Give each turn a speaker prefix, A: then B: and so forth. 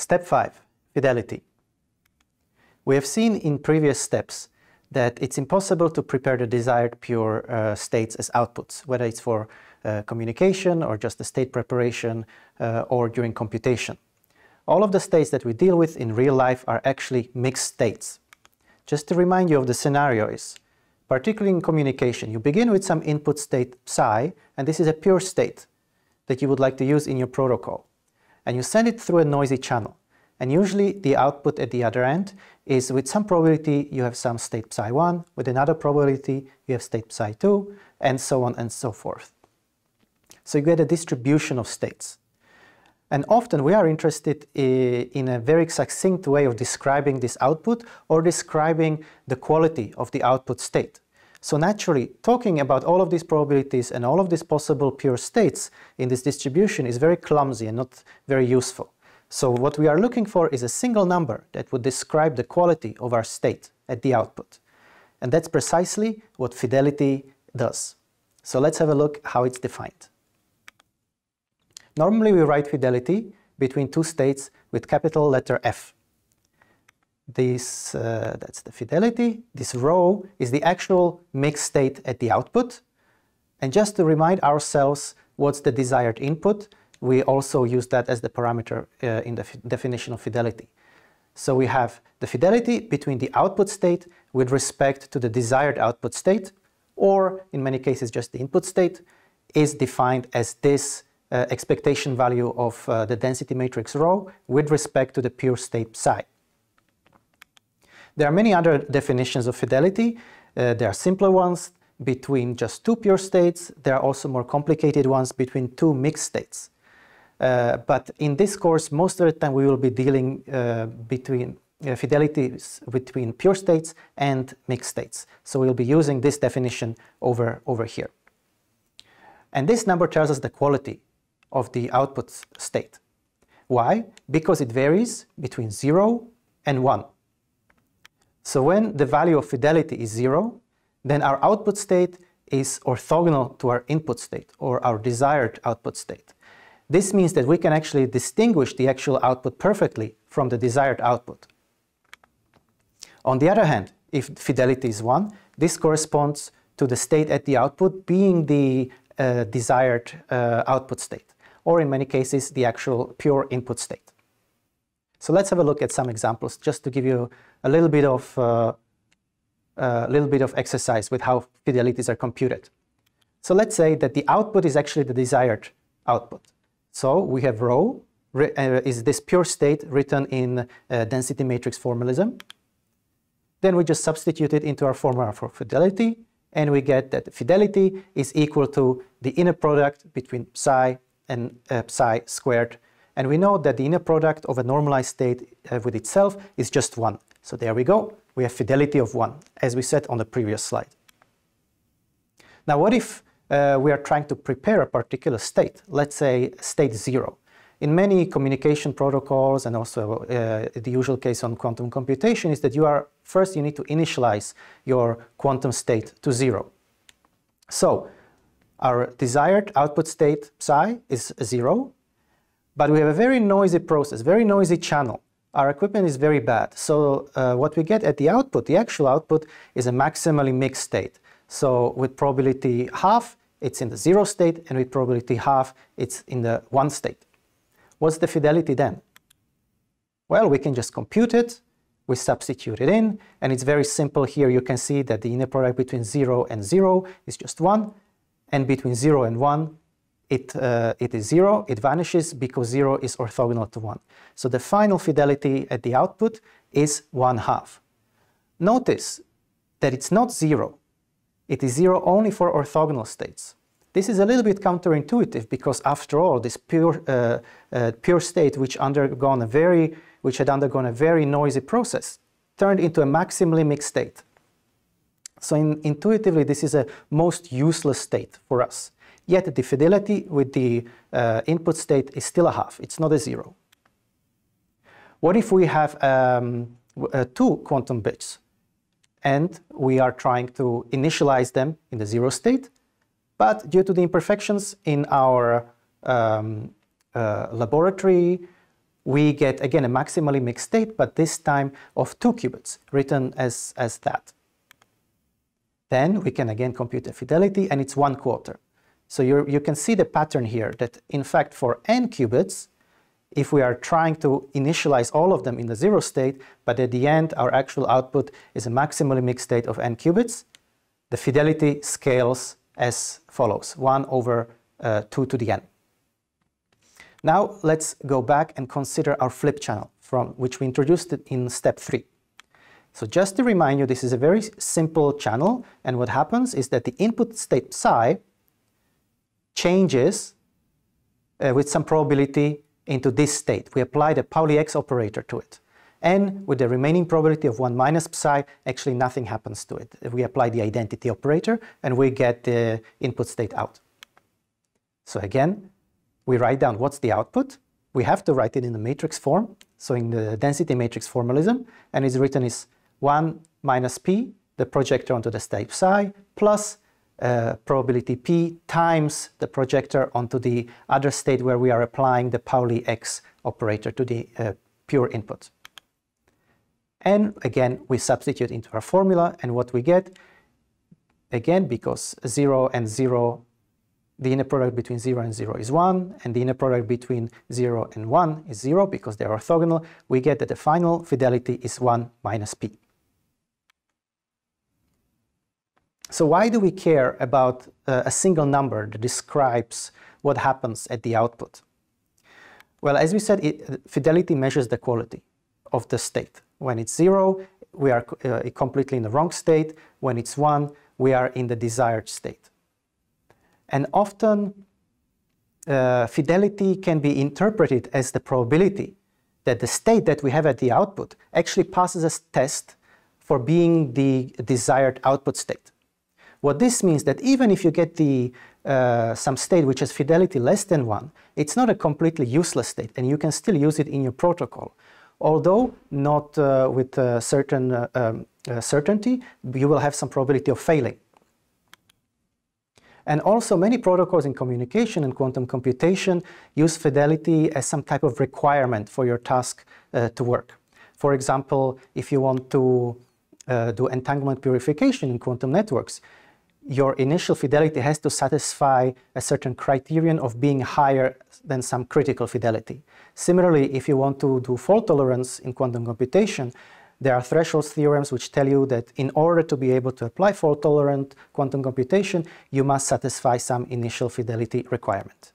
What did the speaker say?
A: Step 5. Fidelity. We have seen in previous steps that it's impossible to prepare the desired pure uh, states as outputs, whether it's for uh, communication or just the state preparation uh, or during computation. All of the states that we deal with in real life are actually mixed states. Just to remind you of the scenario is, particularly in communication, you begin with some input state psi, and this is a pure state that you would like to use in your protocol. And you send it through a noisy channel. And usually the output at the other end is with some probability you have some state psi1, with another probability you have state psi2, and so on and so forth. So you get a distribution of states. And often we are interested eh, in a very succinct way of describing this output or describing the quality of the output state. So naturally, talking about all of these probabilities and all of these possible pure states in this distribution is very clumsy and not very useful. So what we are looking for is a single number that would describe the quality of our state at the output. And that's precisely what fidelity does. So let's have a look how it's defined. Normally we write fidelity between two states with capital letter F. This, uh, that's the fidelity. This rho is the actual mixed state at the output. And just to remind ourselves what's the desired input, we also use that as the parameter uh, in the definition of fidelity. So we have the fidelity between the output state with respect to the desired output state, or in many cases just the input state, is defined as this uh, expectation value of uh, the density matrix rho with respect to the pure state psi. There are many other definitions of fidelity. Uh, there are simpler ones between just two pure states. There are also more complicated ones between two mixed states. Uh, but in this course, most of the time we will be dealing uh, between uh, fidelities between pure states and mixed states. So we'll be using this definition over, over here. And this number tells us the quality of the output state. Why? Because it varies between 0 and 1. So when the value of fidelity is 0, then our output state is orthogonal to our input state or our desired output state. This means that we can actually distinguish the actual output perfectly from the desired output. On the other hand, if fidelity is 1, this corresponds to the state at the output being the uh, desired uh, output state, or in many cases, the actual pure input state. So let's have a look at some examples just to give you a little bit of uh, a little bit of exercise with how fidelities are computed. So let's say that the output is actually the desired output. So we have rho uh, is this pure state written in uh, density matrix formalism. Then we just substitute it into our formula for fidelity, and we get that fidelity is equal to the inner product between psi and uh, psi squared. And we know that the inner product of a normalized state uh, with itself is just 1. So there we go. We have fidelity of 1, as we said on the previous slide. Now what if uh, we are trying to prepare a particular state, let's say state zero. In many communication protocols and also uh, the usual case on quantum computation is that you are first you need to initialize your quantum state to zero. So our desired output state psi is zero, but we have a very noisy process, very noisy channel. Our equipment is very bad. So uh, what we get at the output, the actual output, is a maximally mixed state. So with probability half, it's in the zero state, and with probability half, it's in the one state. What's the fidelity then? Well, we can just compute it, we substitute it in, and it's very simple here. You can see that the inner product between 0 and 0 is just 1, and between 0 and 1, it, uh, it is 0, it vanishes because 0 is orthogonal to 1. So the final fidelity at the output is 1 half. Notice that it's not 0, it is zero only for orthogonal states. This is a little bit counterintuitive because after all, this pure, uh, uh, pure state which, undergone a very, which had undergone a very noisy process turned into a maximally mixed state. So in, intuitively, this is a most useless state for us. Yet the fidelity with the uh, input state is still a half. It's not a zero. What if we have um, uh, two quantum bits? and we are trying to initialize them in the zero state. But due to the imperfections in our um, uh, laboratory we get again a maximally mixed state, but this time of two qubits, written as, as that. Then we can again compute the fidelity, and it's one quarter. So you can see the pattern here that in fact for n qubits, if we are trying to initialize all of them in the zero state, but at the end our actual output is a maximally mixed state of n qubits, the fidelity scales as follows, 1 over uh, 2 to the n. Now let's go back and consider our flip channel from which we introduced it in step 3. So just to remind you, this is a very simple channel and what happens is that the input state psi changes uh, with some probability into this state. We apply the Pauli X operator to it. And with the remaining probability of 1 minus psi, actually nothing happens to it. We apply the identity operator and we get the input state out. So again, we write down what's the output. We have to write it in the matrix form, so in the density matrix formalism, and it's written as 1 minus p, the projector onto the state psi, plus uh, probability p times the projector onto the other state where we are applying the Pauli X operator to the uh, pure input. And again, we substitute into our formula, and what we get, again, because 0 and 0, the inner product between 0 and 0 is 1, and the inner product between 0 and 1 is 0 because they're orthogonal, we get that the final fidelity is 1 minus p. So why do we care about uh, a single number that describes what happens at the output? Well, as we said, it, fidelity measures the quality of the state. When it's zero, we are uh, completely in the wrong state. When it's one, we are in the desired state. And often, uh, fidelity can be interpreted as the probability that the state that we have at the output actually passes a test for being the desired output state. What this means is that even if you get the uh, some state which has fidelity less than one, it's not a completely useless state, and you can still use it in your protocol. Although not uh, with certain uh, um, certainty, you will have some probability of failing. And also many protocols in communication and quantum computation use fidelity as some type of requirement for your task uh, to work. For example, if you want to uh, do entanglement purification in quantum networks, your initial fidelity has to satisfy a certain criterion of being higher than some critical fidelity. Similarly, if you want to do fault tolerance in quantum computation, there are threshold theorems which tell you that in order to be able to apply fault tolerant quantum computation, you must satisfy some initial fidelity requirement.